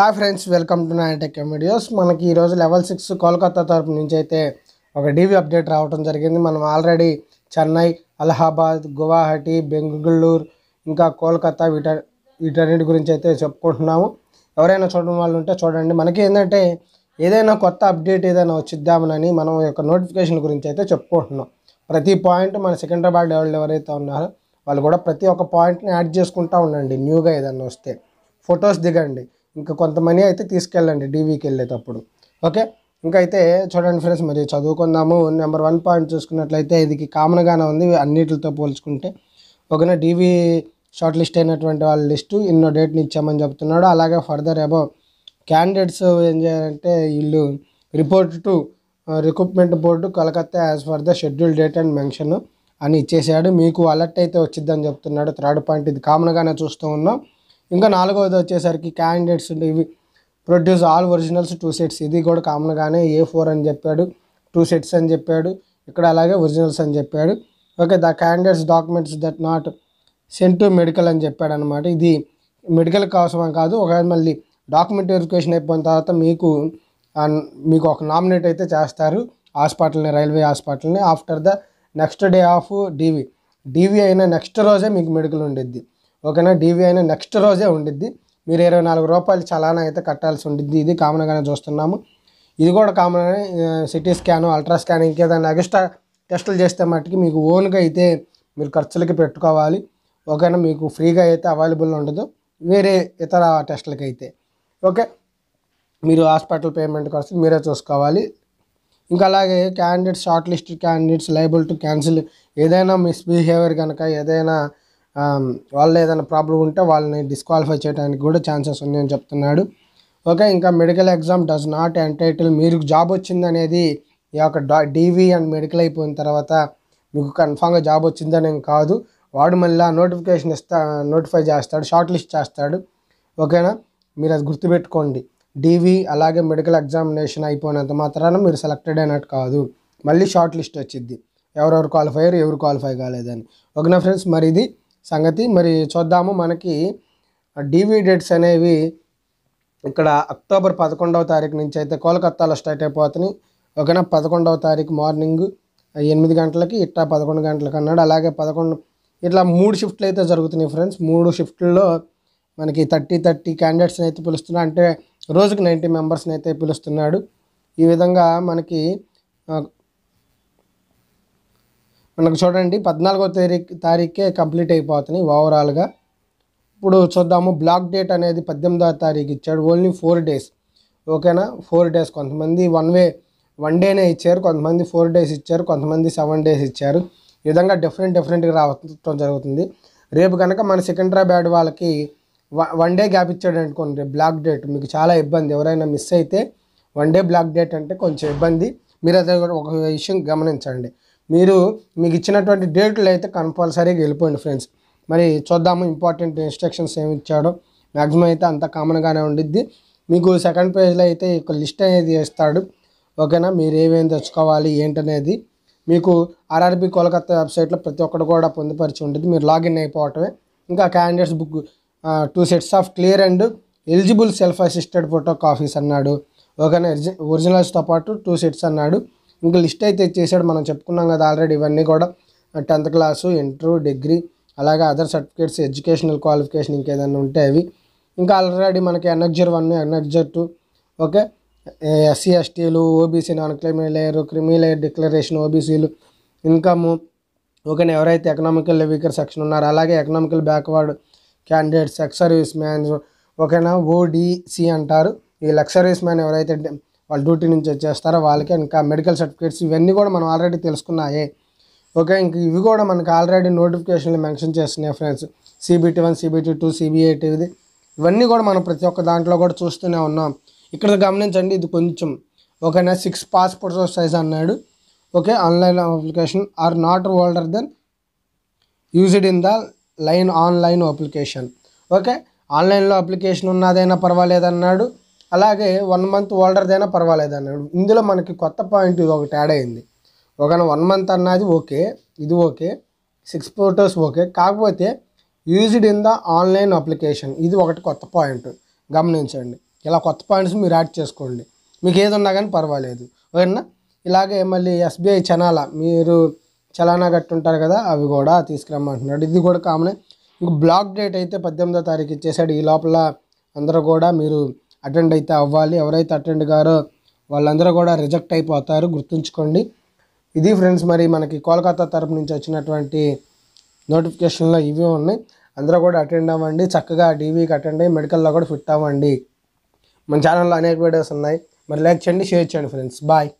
Hi friends welcome to Nitech videos. మనకి ఈరోజు level six Kolkata తరపు నుంచి అయితే ఒక డీవీ అప్డేట్ రావడం జరిగింది. మనం ఆల్రెడీ చెన్నై అలహాబాద్ గువాహటి బెంగళూరు ఇంకా కోల్కతా వీట వీటన్నిటి గురించి అయితే చెప్పుకుంటున్నాము. ఎవరైనా చూడడం వాళ్ళు ఉంటే చూడండి. మనకి ఏంటంటే ఏదైనా కొత్త అప్డేట్ ఏదైనా వచ్చిద్దామనని మనం యొక్క నోటిఫికేషన్ గురించి అయితే చెప్పుకుంటున్నాం. ప్రతి పాయింట్ మన సికింద్రాబాద్ లెవెల్ ఎవరైతే ఉన్నారో వాళ్ళు కూడా ప్రతి ఒక్క పాయింట్ని యాడ్ చేసుకుంటూ ఉండండి. న్యూగా ఏదైనా వస్తే. ఫొటోస్ దిగండి. ఇంకా కొంత మనీ అయితే తీసుకెళ్ళండి డీవీకి వెళ్ళేటప్పుడు. ఓకే? ఇంకా అయితే చూడండి ఫ్రెండ్స్ మరి చదువుకుందాము. నెంబర్ వన్ పాయింట్ చూసుకున్నట్లయితే ఇది కామన్గానే ఉంది. అన్నిటితో పోల్చుకుంటే ఓకేనా డీవీ షార్ట్ లిస్ట్ అయినటువంటి వాళ్ళ లిస్టు ఎన్నో డేట్ని ఇచ్చామని చెప్తున్నాడు. అలాగే ఫర్దర్ అబౌవ్ క్యాండిడేట్స్ ఏం చేయాలంటే వీళ్ళు report to recruitment board Calcutta as per the schedule date and mention అని ఇచ్చేసాడు. మీకు అలర్ట్ అయితే వచ్చిద్దని చెప్తున్నాడు. థర్డ్ పాయింట్ ఇది కామన్గానే చూస్తూ ఉన్నాం. ఇంకా నాలుగవది వచ్చేసరికి క్యాండిడేట్స్ ఇవి. Produce all originals two sets ఇది కూడా కామన్గానే ఏ ఫోర్ అని చెప్పాడు. టూ సెట్స్ అని చెప్పాడు. ఇక్కడ అలాగే ఒరిజినల్స్ అని చెప్పాడు. Okay the candidates documents that not sent to medical అని చెప్పాడు అనమాట ఇది మెడికల్ కోసమే కాదు ఒకవేళ మళ్ళీ డాక్యుమెంట్ వెరిఫికేషన్ అయిపోయిన తర్వాత మీకు మీకు ఒక నామినేట్ అయితే చేస్తారు. హాస్పిటల్ని రైల్వే హాస్పిటల్ని. After the next day of DV DV అయిన నెక్స్ట్ రోజే మీకు మెడికల్ ఉండిద్ది ఓకేనా? డీవీ అయిన నెక్స్ట్ రోజే ఉండిద్ది. మీరు ఇరవై నాలుగు రూపాయలు చలానా అయితే కట్టాల్సి ఉండిద్ది. ఇది కామన్గానే చూస్తున్నాము. ఇది కూడా common CT scan ultra scan ఇంకేదైనా ఎక్స్ట్రా టెస్టులు చేస్తే మట్టుకి మీకు ఓన్గా అయితే మీరు ఖర్చులకి పెట్టుకోవాలి. ఓకేనా? మీకు ఫ్రీగా అయితే అవైలబుల్ ఉండదు. వేరే ఇతర టెస్టులకి అయితే. ఓకే? మీరు హాస్పిటల్ పేమెంట్ కోసం మీరే చూసుకోవాలి. ఇంకా అలాగే candidates short list candidates liable to cancel. ఏదైనా మిస్బిహేవియర్ కనుక ఏదైనా వాళ్ళు ఏదైనా ప్రాబ్లం ఉంటే వాళ్ళని డిస్క్వాలిఫై చేయడానికి కూడా ఛాన్సెస్ ఉన్నాయని చెప్తున్నాడు. ఓకే ఇంకా medical exam does not entitle మీరు జాబ్ వచ్చిందనేది ఈ యొక్క డా డీవీ అండ్ మెడికల్ అయిపోయిన తర్వాత మీకు కన్ఫామ్గా జాబ్ వచ్చిందని కాదు. వాడు మళ్ళీ నోటిఫికేషన్ ఇస్తా నోటిఫై చేస్తాడు షార్ట్ లిస్ట్ చేస్తాడు. ఓకేనా? మీరు అది గుర్తుపెట్టుకోండి. డీవీ అలాగే మెడికల్ ఎగ్జామినేషన్ అయిపోయినంత మాత్రాన మీరు సెలెక్టెడ్ అయినట్టు కాదు. మళ్ళీ షార్ట్ లిస్ట్ వచ్చింది ఎవరెవరు క్వాలిఫై అయ్యారు ఎవరు క్వాలిఫై కాలేదని. ఓకేనా ఫ్రెండ్స్ మరి ఇది సంగతి. మరి చూద్దాము మనకి డీవీ డేట్స్ అనేవి ఇక్కడ అక్టోబర్ పదకొండవ తారీఖు నుంచి అయితే కోల్కత్తాలో స్టార్ట్ అయిపోతున్నాయి. ఓకేనా పదకొండవ తారీఖు మార్నింగ్ ఎనిమిది గంటలకి ఇట్లా పదకొండు గంటలకు అన్నాడు. అలాగే పదకొండు ఇట్లా మూడు షిఫ్ట్లు అయితే జరుగుతున్నాయి ఫ్రెండ్స్. మూడు షిఫ్ట్లలో మనకి థర్టీ థర్టీ క్యాండిడేట్స్ని అయితే పిలుస్తున్నాడు. అంటే రోజుకి నైంటీ మెంబర్స్ని అయితే పిలుస్తున్నాడు. ఈ విధంగా మనకి మనకు చూడండి పద్నాలుగో తారీఖు తారీఖే కంప్లీట్ అయిపోతున్నాయి ఓవరాల్గా. ఇప్పుడు చూద్దాము బ్లాక్ డేట్ అనేది పద్దెనిమిదవ తారీఖు ఇచ్చాడు ఓన్లీ ఫోర్ డేస్. ఓకేనా? Four days. కొంతమంది వన్ వే వన్ డేనే ఇచ్చారు కొంతమంది ఫోర్ డేస్ ఇచ్చారు కొంతమంది సెవెన్ డేస్ ఇచ్చారు. ఈ విధంగా డిఫరెంట్ డిఫరెంట్గా రావటం జరుగుతుంది. రేపు కనుక మన సికింద్రాబాద్ వాళ్ళకి వన్ డే గ్యాప్ ఇచ్చాడు అనుకోండి బ్లాక్ డేట్ మీకు చాలా ఇబ్బంది. ఎవరైనా మిస్ అయితే వన్ డే బ్లాక్ డేట్ అంటే కొంచెం ఇబ్బంది. మీరు అదే కూడా ఒక విషయం గమనించండి. మీరు మీకు ఇచ్చినటువంటి డేట్లు అయితే కంపల్సరీగా వెళ్ళిపోయింది ఫ్రెండ్స్. మరి చూద్దాము ఇంపార్టెంట్ ఇన్స్ట్రక్షన్స్ ఏమి ఇచ్చాడో. మ్యాక్సిమం అయితే అంత కామన్గానే ఉండిద్ది. మీకు సెకండ్ పేజ్లో అయితే ఒక లిస్ట్ అనేది ఇస్తాడు. ఓకేనా? మీరు ఏమేమి తెచ్చుకోవాలి ఏంటనేది. మీకు ఆర్ఆర్బి కోలకత్తా వెబ్సైట్లో ప్రతి ఒక్కటి కూడా పొందుపరిచి ఉంటుంది మీరు లాగిన్ అయిపోవటమే. ఇంకా candidates book two sets of clear and eligible self assisted photo copies అన్నాడు. ఓకేనా? ఒరిజినల్స్తో పాటు టూ సెట్స్ అన్నాడు. ఇంకా లిస్ట్ అయితే ఇచ్చేసాడు. మనం చెప్పుకున్నాం కదా ఆల్రెడీ ఇవన్నీ కూడా. టెన్త్ క్లాసు ఇంటర్ డిగ్రీ అలాగే అదర్ సర్టిఫికేట్స్ ఎడ్యుకేషనల్ క్వాలిఫికేషన్ ఇంకేదైనా ఉంటే అవి. ఇంకా ఆల్రెడీ మనకి annexure one annexure two okay SC ఎస్టీలు OBC non criminal layer criminal layer declaration ఓబీసీలు ఇన్కమ్ ఓకేనా ఎవరైతే ఎకనామికల్ వీకర్ సెక్షన్ ఉన్నారో అలాగే economical backward candidates ex service mans ఓకేనా ఓడిసి అంటారు. ఈ లెక్స్ సర్వీస్ మ్యాన్ ఎవరైతే వాళ్ళు డ్యూటీ నుంచి వచ్చేస్తారో? వాళ్ళకి ఇంకా మెడికల్ సర్టిఫికేట్స్ ఇవన్నీ కూడా మనం ఆల్రెడీ తెలుసుకున్నాయే. ఓకే ఇంక ఇవి కూడా మనకి ఆల్రెడీ నోటిఫికేషన్లు మెన్షన్ చేస్తున్నాయి friends. CBT one CBT two CBIT ఇది. ఇవన్నీ కూడా మనం ప్రతి ఒక్క దాంట్లో కూడా చూస్తూనే ఉన్నాం. ఇక్కడ గమనించండి ఇది కొంచెం ఓకేనా? సిక్స్ పాస్పోర్ట్ సైజ్ అన్నాడు. Okay online application are not older than used in the line online application okay ఆన్లైన్లో అప్లికేషన్ ఉన్నదైనా పర్వాలేదన్నాడు. అలాగే వన్ మంత్ ఓల్డర్దైనా పర్వాలేదన్నాడు ఇందులో మనకి కొత్త పాయింట్ ఇది ఒకటి యాడ్ అయింది. ఒక వన్ మంత్ అన్నది ఓకే ఇది ఓకే సిక్స్ ఫోటోస్ ఓకే. కాకపోతే used in the online application ఇది ఒకటి కొత్త పాయింట్ గమనించండి. ఇలా కొత్త పాయింట్స్ మీరు యాడ్ చేసుకోండి. మీకు ఏది ఉన్నా కానీ పర్వాలేదు. ఓకేనా? ఇలాగే మళ్ళీ ఎస్బీఐ చనాల. మీరు చలానా కట్టుంటారు కదా అవి కూడా తీసుకురమ్మంటున్నాడు. ఇది కూడా కామనే ఇంక బ్లాక్ డేట్ అయితే పద్దెనిమిదో తారీఖు ఇచ్చేసాడు. ఈ లోపల అందరూ కూడా మీరు అటెండ్ అయితే అవ్వాలి. ఎవరైతే అటెండ్ కారో వాళ్ళందరూ కూడా రిజెక్ట్ అయిపోతారు. గుర్తుంచుకోండి. ఇది ఫ్రెండ్స్ మరి మనకి కోల్కతా తరపు నుంచి వచ్చినటువంటి నోటిఫికేషన్లో ఇవి ఉన్నాయి. అందరూ కూడా అటెండ్ అవ్వండి. చక్కగా డీవీకి అటెండ్ అయ్యి మెడికల్లో కూడా ఫిట్ అవ్వండి. మన ఛానల్లో అనేక వీడియోస్ ఉన్నాయి. మరి లైక్ చేయండి షేర్ చేయండి ఫ్రెండ్స్. బాయ్.